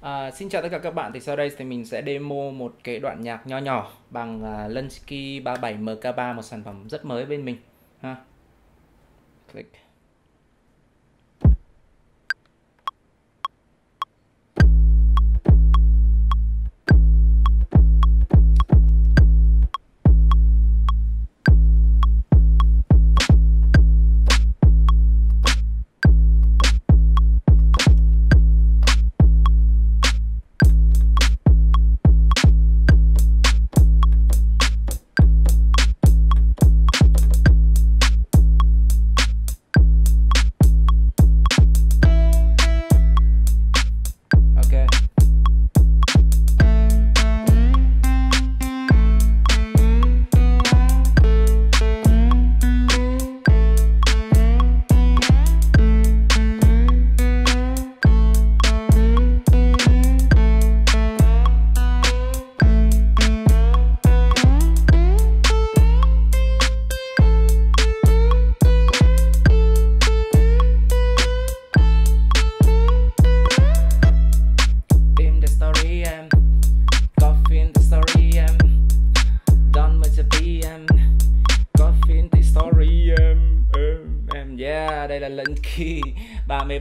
À, xin chào tất cả các bạn, thì sau đây thì mình sẽ demo một cái đoạn nhạc nho nhỏ bằng à, uh, Lunsky 37 MK3 một sản phẩm rất mới bên mình ha. Click.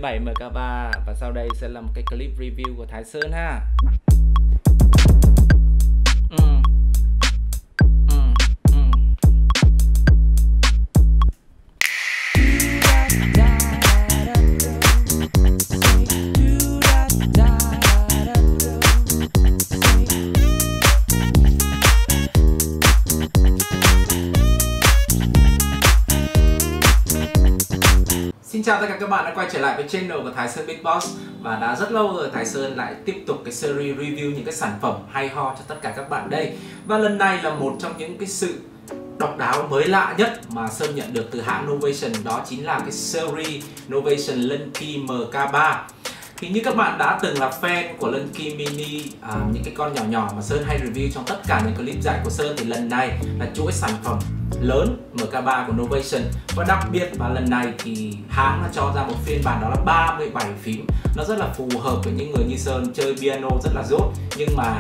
7MK3 Và sau đây sẽ là một cái clip review của Thái Sơn ha. Chào tất cả các bạn đã quay trở lại với channel của Thái Sơn Big Boss Và đã rất lâu rồi Thái Sơn lại tiếp tục cái series review những cái sản phẩm hay ho cho tất cả các bạn đây. Và lần này là một trong những cái sự độc đáo mới lạ nhất mà Sơn nhận được từ hãng Novation, Đó chính là cái series Novation Lucky MK3 thì như các bạn đã từng là fan của Lucky Mini à, những cái con nhỏ nhỏ mà Sơn hay review trong tất cả những clip dạy của Sơn thì lần này là chuỗi sản phẩm lớn MK3 của Novation. Và đặc biệt và lần này thì hãng đã cho ra một phiên bản đó là 37 phím. Nó rất là phù hợp với những người như Sơn chơi piano rất là dốt nhưng mà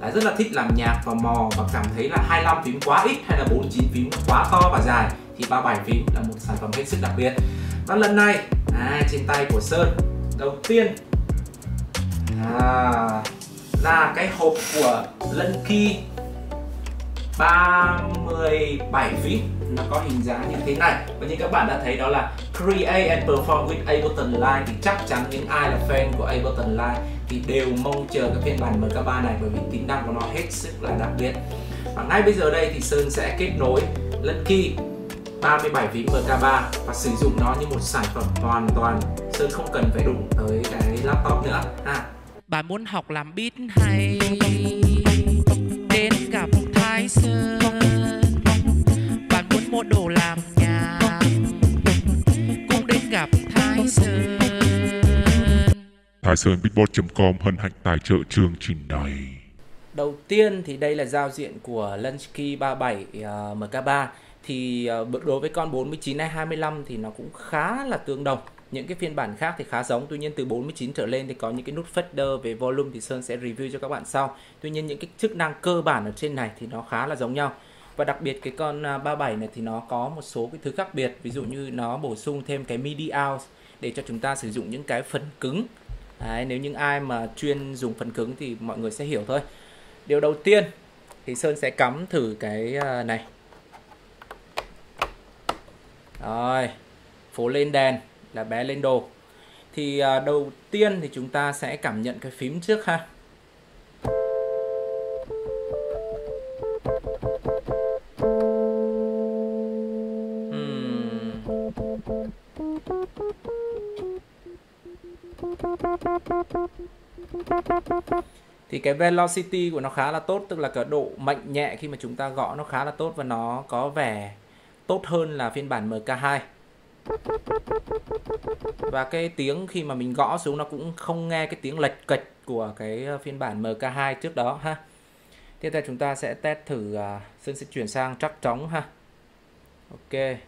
lại rất là thích làm nhạc và mò và cảm thấy là 25 phím quá ít hay là 49 phím quá to và dài thì 37 phím là một sản phẩm hết sức đặc biệt. Và lần này à, trên tay của Sơn đầu tiên à, là cái hộp của Lucky 37 feet nó có hình dáng như thế này. Và như các bạn đã thấy đó là Create and Perform with Ableton Live. Thì chắc chắn những ai là fan của Ableton Live thì đều mong chờ cái phiên bản MK3 này bởi vì tính năng của nó hết sức là đặc biệt. Và ngay bây giờ đây thì Sơn sẽ kết nối Lucky 37 phím MK3 và sử dụng nó như một sản phẩm hoàn toàn Sơn không cần phải đụng tới cái laptop nữa. Ha Bạn muốn học làm beat hay Đến gặp Thái Sơn? Bạn muốn mua đồ làm nhà Cũng đến gặp Thái Sơn? Thái Sơn Beatbox.com hân hạnh tài trợ chương trình này. Đầu tiên thì đây là giao diện của Lunsky 37 uh, MK3 thì ờ, đối với con 49 hay 25 thì nó cũng khá là tương đồng. Những cái phiên bản khác thì khá giống, tuy nhiên từ 49 trở lên thì có những cái nút fader về volume thì Sơn sẽ review cho các bạn sau. Tuy nhiên những cái chức năng cơ bản ở trên này thì nó khá là giống nhau. Và đặc biệt cái con à, 37 này thì nó có một số cái thứ khác biệt, ví dụ như nó bổ sung thêm cái MIDI out để cho chúng ta sử dụng những cái phần cứng. Đấy, nếu những ai mà chuyên dùng phần cứng thì mọi người sẽ hiểu thôi. Điều đầu tiên thì Sơn sẽ cắm thử cái à, này. Rồi, phố lên đèn là bé lên đồ. Thì à, đầu tiên thì chúng ta sẽ cảm nhận cái phím trước ha. Thì cái velocity của nó khá là tốt tức là cái độ mạnh nhẹ khi mà chúng ta gõ nó khá là tốt và nó có vẻ tốt hơn là phiên bản MK2 và cái tiếng khi mà mình gõ xuống nó cũng không nghe cái tiếng lệch cạch của cái ờ, phiên bản MK2 trước đó ha. Tiếp theo chúng ta sẽ test thử uh, Sơn sẽ chuyển sang trắc trống ha. Ok.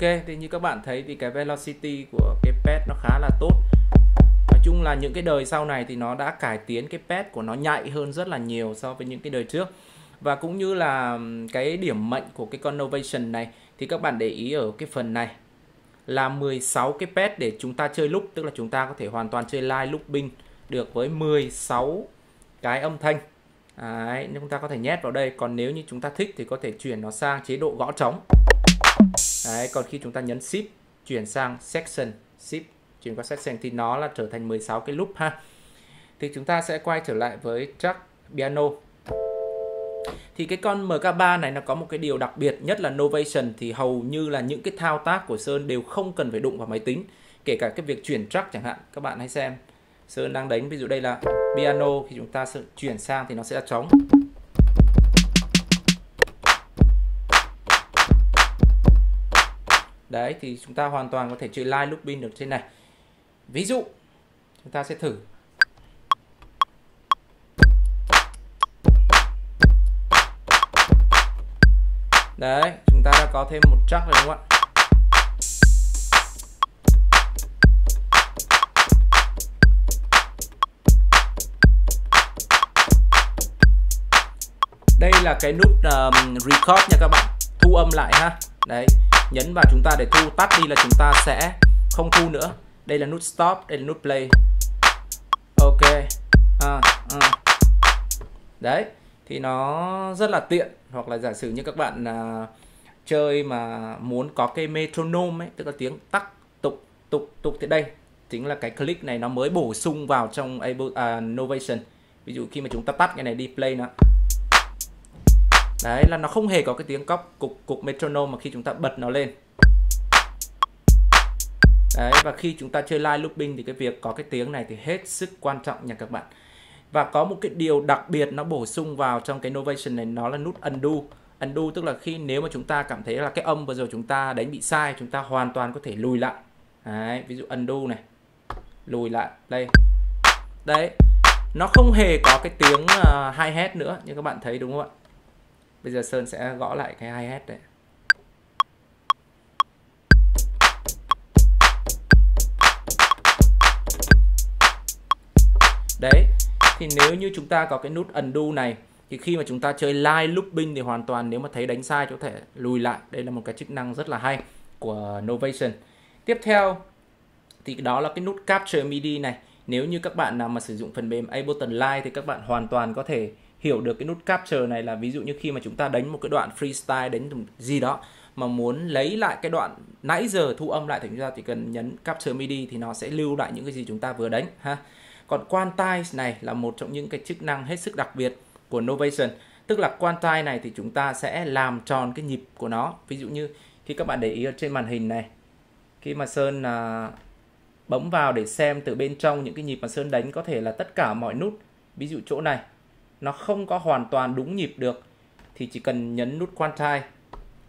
Ok thì như các bạn thấy thì cái velocity của cái pad nó khá là tốt. Nói chung là những cái đời sau này thì nó đã cải tiến cái pad của nó nhạy hơn rất là nhiều so với những cái đời trước. Và cũng như là cái điểm mạnh của cái con Novation này thì các bạn để ý ở cái phần này là 16 cái pad để chúng ta chơi lúc, tức là chúng ta có thể hoàn toàn chơi live looping được với 16 cái âm thanh. Đấy, chúng ta có thể nhét vào đây. Còn nếu như chúng ta thích thì có thể chuyển nó sang chế độ gõ trống. Đấy, còn khi chúng ta nhấn shift chuyển sang section shift chuyển qua section thì nó là trở thành 16 cái loop ha. Thì chúng ta sẽ quay trở lại với track piano. Thì cái con MK3 này nó có một cái điều đặc biệt nhất là Novation thì hầu như là những cái thao tác của Sơn đều không cần phải đụng vào máy tính kể cả cái việc chuyển track chẳng hạn. Các bạn hãy xem Sơn đang đánh ví dụ đây là piano khi chúng ta chuyển sang thì nó sẽ là trống. Đấy thì chúng ta hoàn toàn có thể chơi live looping được trên này. Ví dụ chúng ta sẽ thử. Đấy chúng ta đã có thêm một track rồi đúng không ạ? Đây là cái nút um, record nha các bạn. Thu âm lại ha. Đấy nhấn vào chúng ta để thu. Tắt đi là chúng ta sẽ không thu nữa. Đây là nút stop đây là nút play. Ok. À, à. đấy thì nó rất là tiện. Hoặc là giả sử như các bạn à, chơi mà muốn có cái metronome ấy tức là tiếng tắc tục tục tục thì đây chính là cái click này nó mới bổ sung vào trong Able, uh, Novation. Ví dụ khi mà chúng ta tắt cái này đi play nó đấy là nó không hề có cái tiếng cóc cục cục metronome mà khi chúng ta bật nó lên. Đấy và khi chúng ta chơi live looping thì cái việc có cái tiếng này thì hết sức quan trọng nha các bạn. Và có một cái điều đặc biệt nó bổ sung vào trong cái Novation này nó là nút undo. Undo tức là khi nếu mà chúng ta cảm thấy là cái âm vừa rồi chúng ta đánh bị sai chúng ta hoàn toàn có thể lùi lại. Đấy, ví dụ undo này lùi lại đây. Đấy nó không hề có cái tiếng ờ, uh, hi hat nữa như các bạn thấy đúng không ạ? Bây giờ sơn sẽ gõ lại cái hi hat đấy. Đấy, thì nếu như chúng ta có cái nút undo này, thì khi mà chúng ta chơi live looping thì hoàn toàn nếu mà thấy đánh sai có thể lùi lại. Đây là một cái chức năng rất là hay của Novation. Tiếp theo, thì đó là cái nút capture MIDI này. Nếu như các bạn nào mà sử dụng phần mềm Ableton Live thì các bạn hoàn toàn có thể hiểu được cái nút capture này là ví dụ như khi mà chúng ta đánh một cái đoạn freestyle đánh gì đó mà muốn lấy lại cái đoạn nãy giờ thu âm lại thì chúng ta chỉ cần nhấn capture MIDI thì nó sẽ lưu lại những cái gì chúng ta vừa đánh ha. Còn quantize này là một trong những cái chức năng hết sức đặc biệt của Novation. Tức là quantize này thì chúng ta sẽ làm tròn cái nhịp của nó. Ví dụ như khi các bạn để ý ở trên màn hình này khi mà Sơn à, bấm vào để xem từ bên trong những cái nhịp mà Sơn đánh có thể là tất cả mọi nút. Ví dụ chỗ này nó không có hoàn toàn đúng nhịp được, thì chỉ cần nhấn nút quantize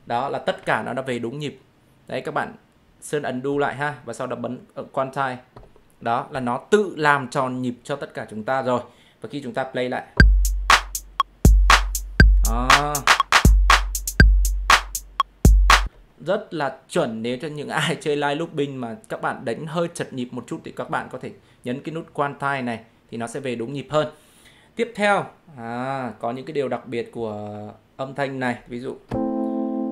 đó là tất cả nó đã về đúng nhịp. Đấy, các bạn Sơn undo lại ha, và sau đó bấm quantize đó là nó tự làm tròn nhịp cho tất cả chúng ta rồi. Và khi chúng ta play lại. Đó. rất là chuẩn nếu cho những ai chơi live looping mà các bạn đánh hơi chật nhịp một chút thì các bạn có thể nhấn cái nút quantize này thì nó sẽ về đúng nhịp hơn tiếp theo à, có những cái điều đặc biệt của âm thanh này. Ví dụ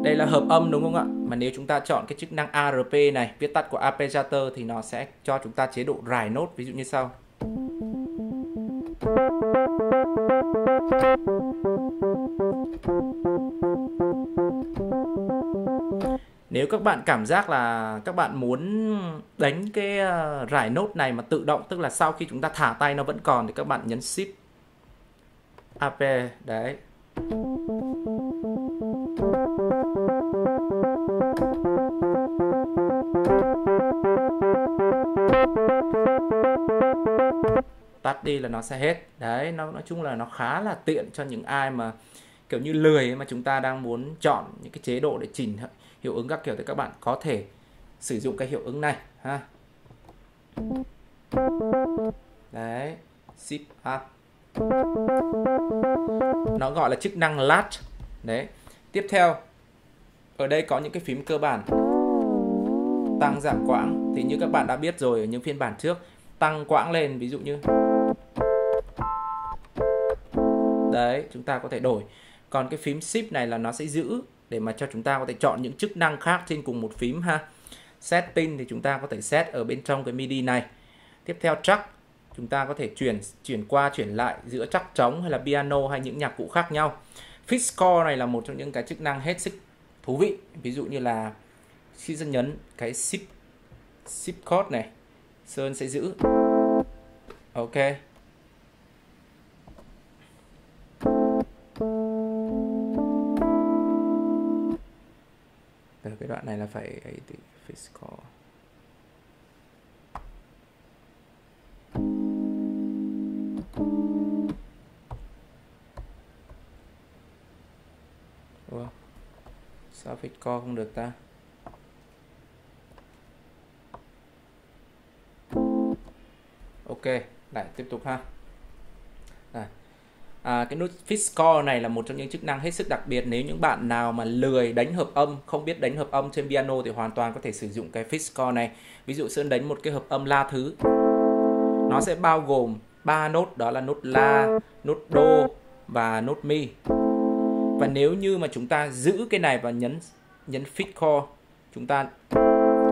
đây là hợp âm đúng không ạ? Mà nếu chúng ta chọn cái chức năng ARP này viết tắt của arpeggiator thì nó sẽ cho chúng ta chế độ rải nốt. Ví dụ như sau. Nếu các bạn cảm giác là các bạn muốn đánh cái à, rải nốt này mà tự động tức là sau khi chúng ta thả tay nó vẫn còn thì các bạn nhấn shift AP đấy. Tắt đi là nó sẽ hết. Đấy, nó, nói chung là nó khá là tiện cho những ai mà kiểu như lười mà chúng ta đang muốn chọn những cái chế độ để chỉnh hiệu ứng các kiểu thì các bạn có thể sử dụng cái hiệu ứng này, ha. Đấy, zip up nó gọi là chức năng latch. Đấy. Tiếp theo, ở đây có những cái phím cơ bản. Tăng giảm quãng. Thì như các bạn đã biết rồi ở những phiên bản trước, tăng quãng lên, ví dụ như. Đấy, chúng ta có thể đổi. Còn cái phím shift này là nó sẽ giữ để mà cho chúng ta có thể chọn những chức năng khác trên cùng một phím ha. Setting thì chúng ta có thể set ở bên trong cái MIDI này. Tiếp theo track chúng ta có thể chuyển chuyển qua, chuyển lại giữa chắc trống hay là piano hay những nhạc cụ khác nhau. Fix score này là một trong những cái chức năng hết sức thú vị. Ví dụ như là khi dân nhấn cái shift shift code này, sơn sẽ giữ. Ok. Ở cái đoạn này là phải ấy thì fiscal score. Sao fiscal không được ta? Ok lại tiếp tục ha. À, à, cái nút fit score này là một trong những chức năng hết sức đặc biệt. Nếu những bạn nào mà lười đánh hợp âm không biết đánh hợp âm trên piano thì hoàn toàn có thể sử dụng cái fit score này. Ví dụ sơn đánh một cái hợp âm la thứ. Nó sẽ bao gồm ba nốt đó là nốt la nốt đô và nốt mi và nếu như mà chúng ta giữ cái này và nhấn nhấn fit core, chúng ta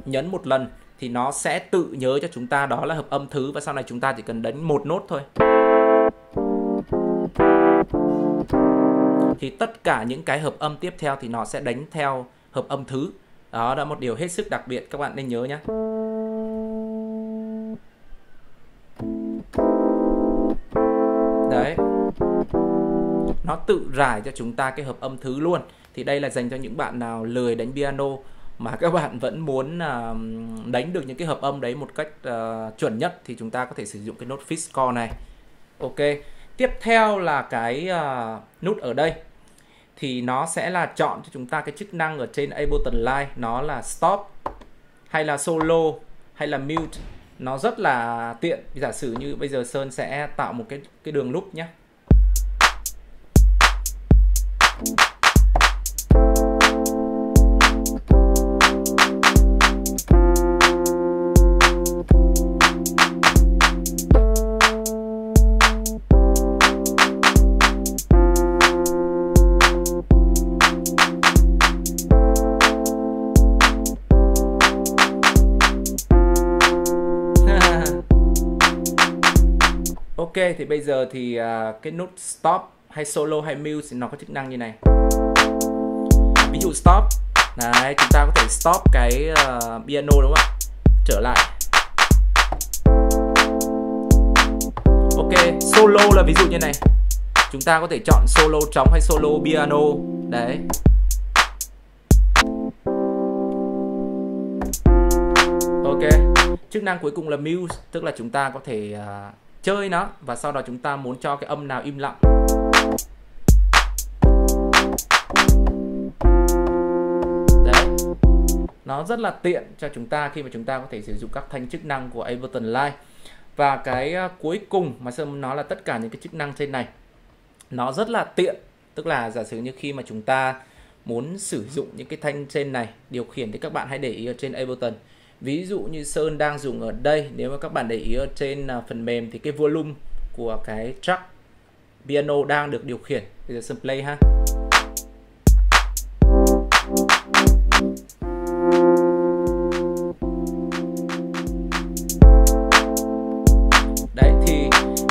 nhấn một lần, thì nó sẽ tự nhớ cho chúng ta đó là hợp âm thứ. Và sau này chúng ta chỉ cần đánh một nốt thôi. Thì tất cả những cái hợp âm tiếp theo thì nó sẽ đánh theo hợp âm thứ. Đó là một điều hết sức đặc biệt. Các bạn nên nhớ nhé nó tự rải cho chúng ta cái hợp âm thứ luôn. Thì đây là dành cho những bạn nào lười đánh piano mà các bạn vẫn muốn uh, đánh được những cái hợp âm đấy một cách uh, chuẩn nhất thì chúng ta có thể sử dụng cái nốt fit chord này. Ok tiếp theo là cái uh, nút ở đây. Thì nó sẽ là chọn cho chúng ta cái chức năng ở trên Ableton Live nó là stop hay là solo hay là mute. Nó rất là tiện. Giả sử như bây giờ Sơn sẽ tạo một cái cái đường loop nhé thì bây giờ thì uh, cái nút stop hay solo hay mute thì nó có chức năng như này. Ví dụ stop. Đấy, chúng ta có thể stop cái uh, piano đúng không ạ? Trở lại. Ok, solo là ví dụ như này. Chúng ta có thể chọn solo trống hay solo piano. Đấy. Ok. Chức năng cuối cùng là mute, tức là chúng ta có thể uh, chơi nó. Và sau đó chúng ta muốn cho cái âm nào im lặng. Đấy. Nó rất là tiện cho chúng ta khi mà chúng ta có thể sử dụng các thanh chức năng của Ableton Live. Và cái à, cuối cùng mà Sơn nói là tất cả những cái chức năng trên này, nó rất là tiện. Tức là giả sử như khi mà chúng ta muốn sử dụng những cái thanh trên này, điều khiển thì các bạn hãy để ý ở trên Ableton ví dụ như Sơn đang dùng ở đây, nếu mà các bạn để ý ở trên à, phần mềm thì cái volume của cái track piano đang được điều khiển. Bây giờ Sơn play ha. Đấy, thì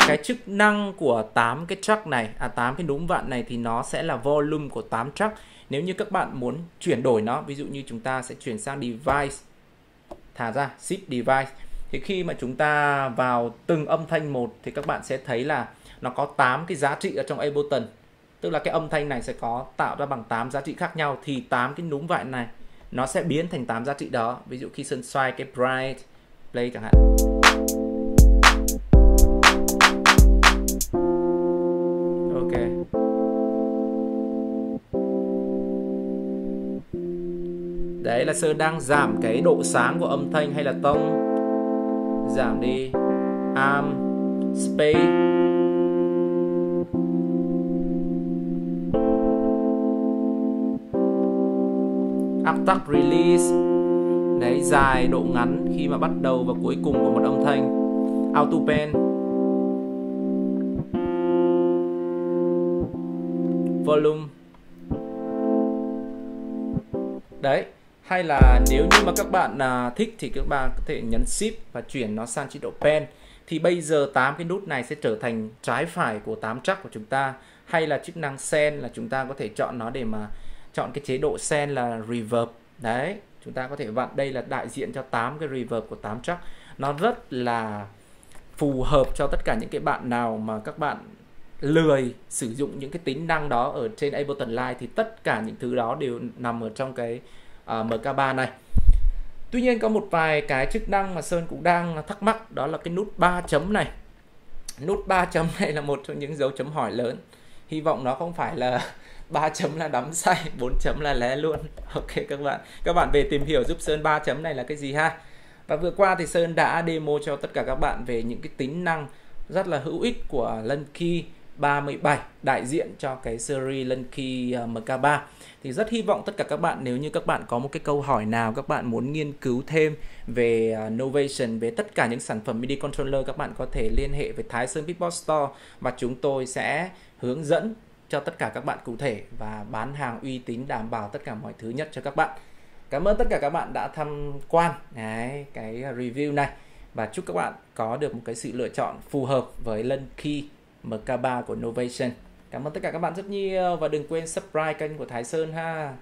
cái chức năng của 8 cái track này à 8 cái núm vặn này thì nó sẽ là volume của 8 track. Nếu như các bạn muốn chuyển đổi nó, ví dụ như chúng ta sẽ chuyển sang device thả ra, zip device. Thì khi mà chúng ta vào từng âm thanh một thì các bạn sẽ thấy là nó có 8 cái giá trị ở trong Ableton. Tức là cái âm thanh này sẽ có tạo ra bằng 8 giá trị khác nhau, thì 8 cái núm vại này nó sẽ biến thành 8 giá trị đó. Ví dụ khi Sơn xoay cái bright play chẳng hạn. Sơ đang giảm cái độ sáng của âm thanh hay là tông? Giảm đi. Arm space. Attack release. Đấy, dài độ ngắn khi mà bắt đầu và cuối cùng của một âm thanh. Auto pen. Volume. Đấy hay là nếu như mà các bạn à, thích thì các bạn có thể nhấn shift và chuyển nó sang chế độ pen. Thì bây giờ 8 cái nút này sẽ trở thành trái phải của 8 track của chúng ta. Hay là chức năng sen là chúng ta có thể chọn nó để mà chọn cái chế độ sen là reverb. Đấy chúng ta có thể vặn đây là đại diện cho 8 cái reverb của 8 track nó rất là phù hợp cho tất cả những cái bạn nào mà các bạn lười sử dụng những cái tính năng đó ở trên Ableton Live. Thì tất cả những thứ đó đều nằm ở trong cái À, uh, MK3 này. Tuy nhiên có một vài cái chức năng mà Sơn cũng đang thắc mắc đó là cái nút 3 chấm này. Nút 3 chấm này là một trong những dấu chấm hỏi lớn. Hy vọng nó không phải là 3 chấm là đắm say 4 chấm là lé luôn. Ok các bạn. Các bạn về tìm hiểu giúp Sơn 3 chấm này là cái gì ha? Và vừa qua thì Sơn đã demo cho tất cả các bạn về những cái tính năng rất là hữu ích của Lân Key. 37 đại diện cho cái series Lân ờ, MK3 thì rất hy vọng tất cả các bạn nếu như các bạn có một cái câu hỏi nào các bạn muốn nghiên cứu thêm về uh, Novation về tất cả những sản phẩm MIDI controller các bạn có thể liên hệ với Thái Sơn Beatbox Store và chúng tôi sẽ hướng dẫn cho tất cả các bạn cụ thể và bán hàng uy tín đảm bảo tất cả mọi thứ nhất cho các bạn. Cảm ơn tất cả các bạn đã tham quan cái cái review này và chúc các bạn có được một cái sự lựa chọn phù hợp với lân key MK3 của Novation. Cảm ơn tất cả các bạn rất nhiều và đừng quên subscribe kênh của Thái Sơn ha.